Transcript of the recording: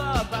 above.